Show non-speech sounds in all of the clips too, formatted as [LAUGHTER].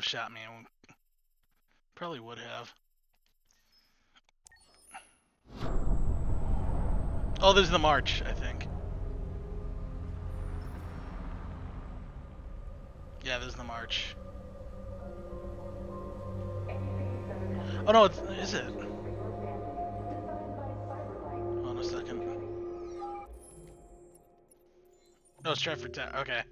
have shot me. Probably would have. Oh, there's the march, I think. Yeah, there's the march. Oh no, it's, is it? Hold on a second. No, it's Stratford Tower. Okay.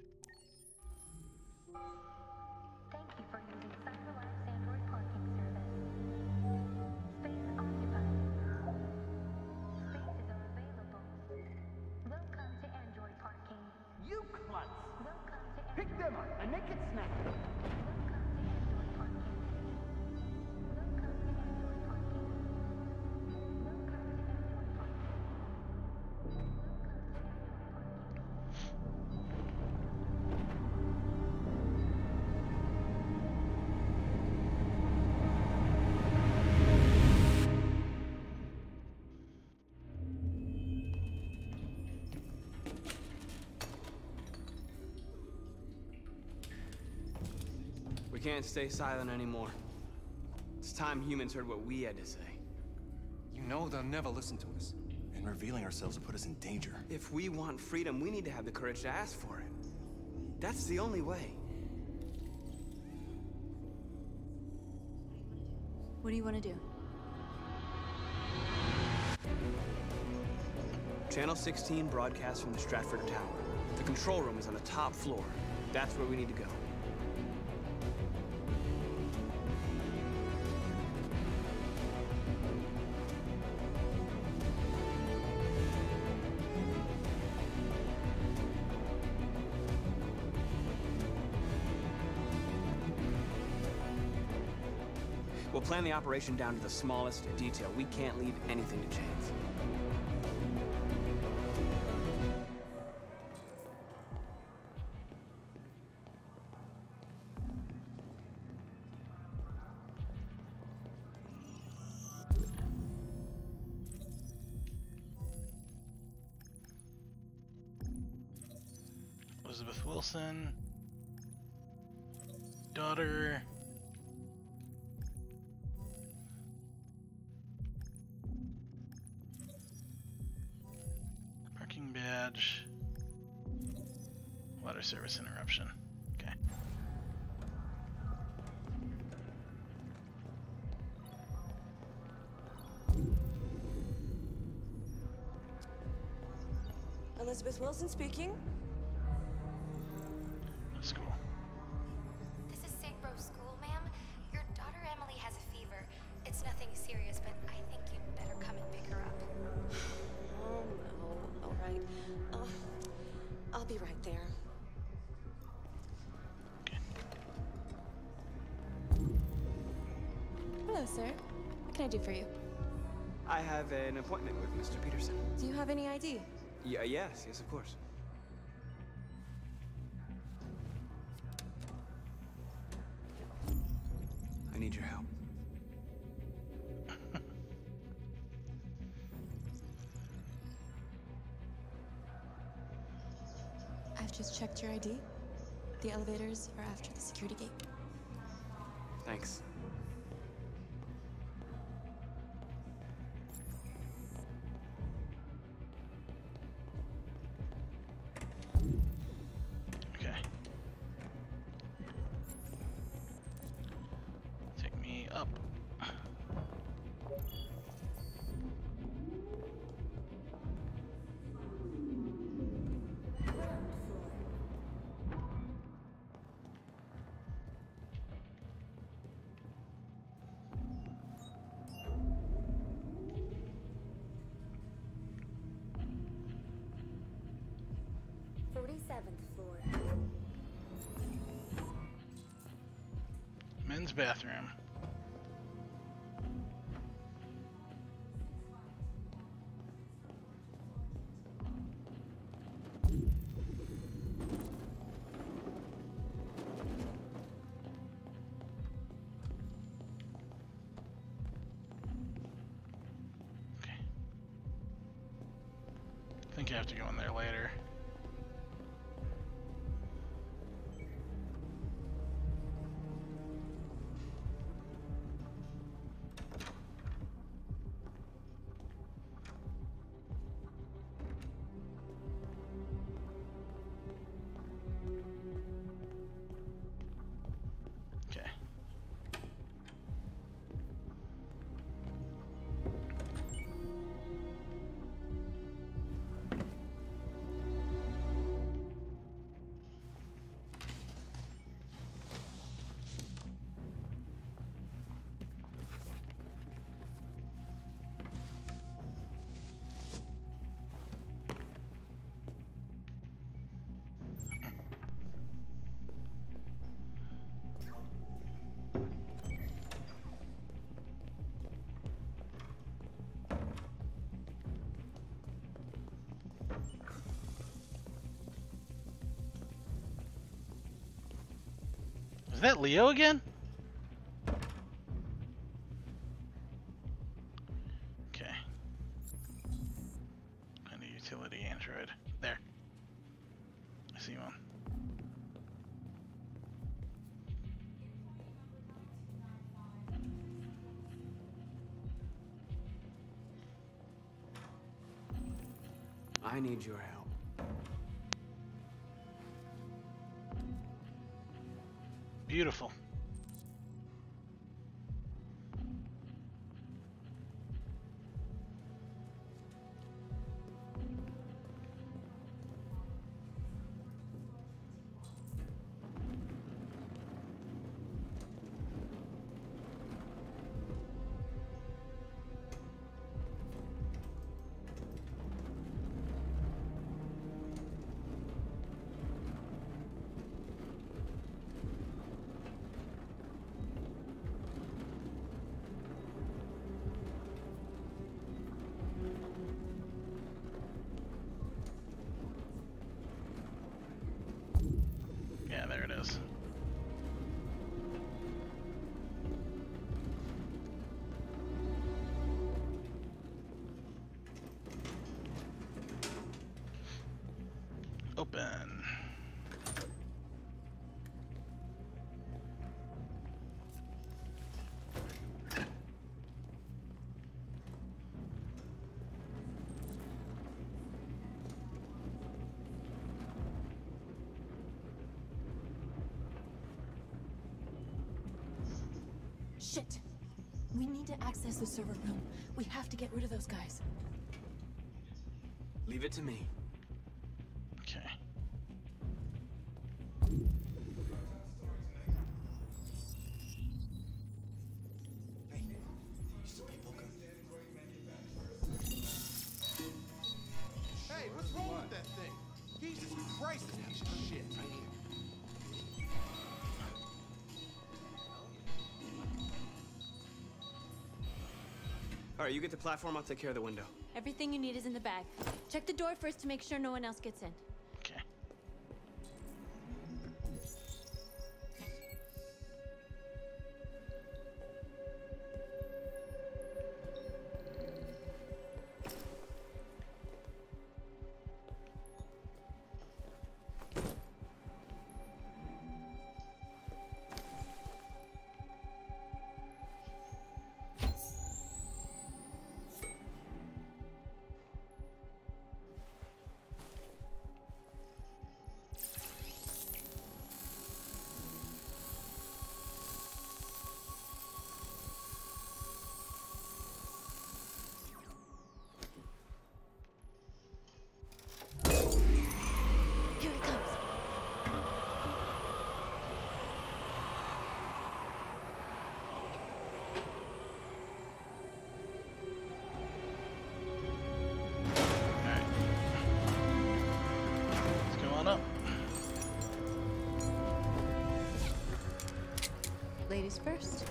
Make it snappy. We can't stay silent anymore. It's time humans heard what we had to say. You know they'll never listen to us. And revealing ourselves will put us in danger. If we want freedom, we need to have the courage to ask for it. That's the only way. What do you want to do? Channel 16 broadcasts from the Stratford Tower. The control room is on the top floor. That's where we need to go. We'll plan the operation down to the smallest detail. We can't leave anything to chance. Elizabeth Wilson. Daughter. Badge. Water service interruption. Okay. Elizabeth Wilson speaking. Hello, sir. What can I do for you? I have an appointment with Mr. Peterson. Do you have any ID? Yeah, yes, yes, of course. I need your help. [LAUGHS] I've just checked your ID. The elevators are after the security gate. Thanks. Up. Floor. Men's bathroom. Think you have to go in there later. Is that Leo again? Okay. And a utility android. There. I see one. I need your help. Beautiful. Is. Shit! We need to access the server room. We have to get rid of those guys. Leave it to me. All right, you get the platform. I'll take care of the window. Everything you need is in the bag. Check the door first to make sure no one else gets in. Ladies first.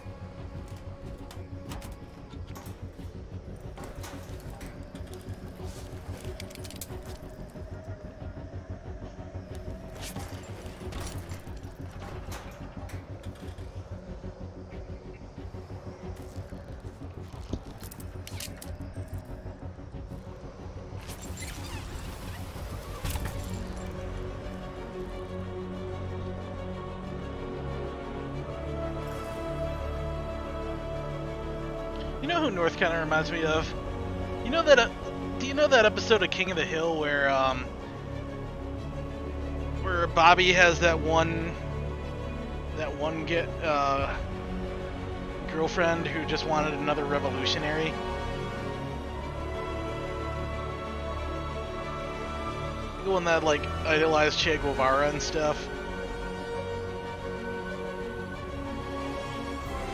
You know who North kind of reminds me of? You know that? Uh, do you know that episode of King of the Hill where um, where Bobby has that one that one get uh, girlfriend who just wanted another revolutionary? The one that like idolized Che Guevara and stuff.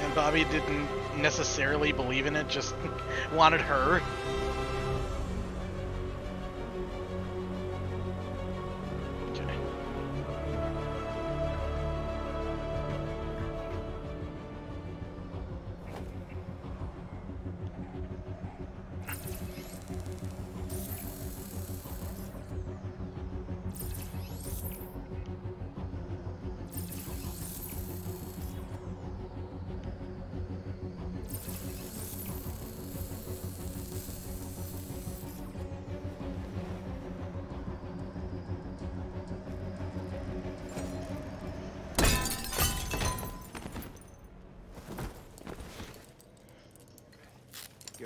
And Bobby didn't necessarily believe in it, just [LAUGHS] wanted her.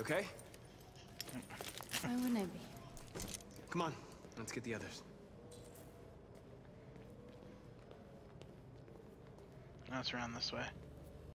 Okay? Why wouldn't I be? Come on, let's get the others. That's around this way.